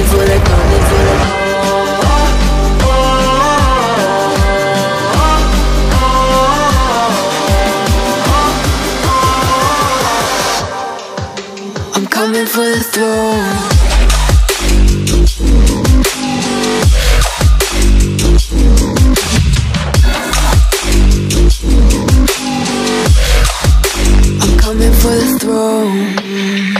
I'm coming for the throne. I'm coming for the throne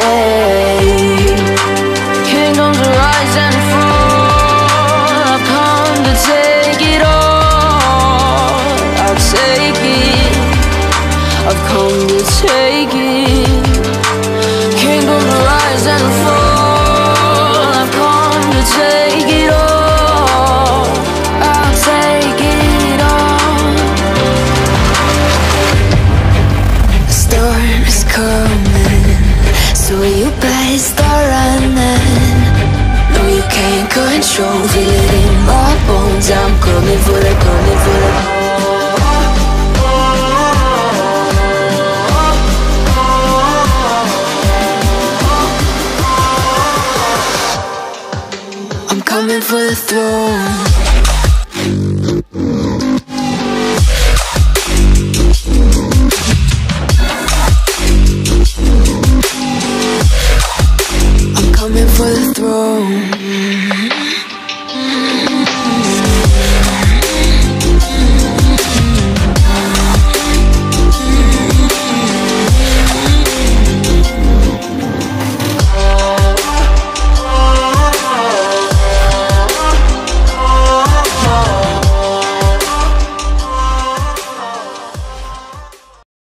rise I've come to take it all. I'll take it all. The storm is coming So you better start running? No, you can't control Feel coming for the throne. I'm coming for the throne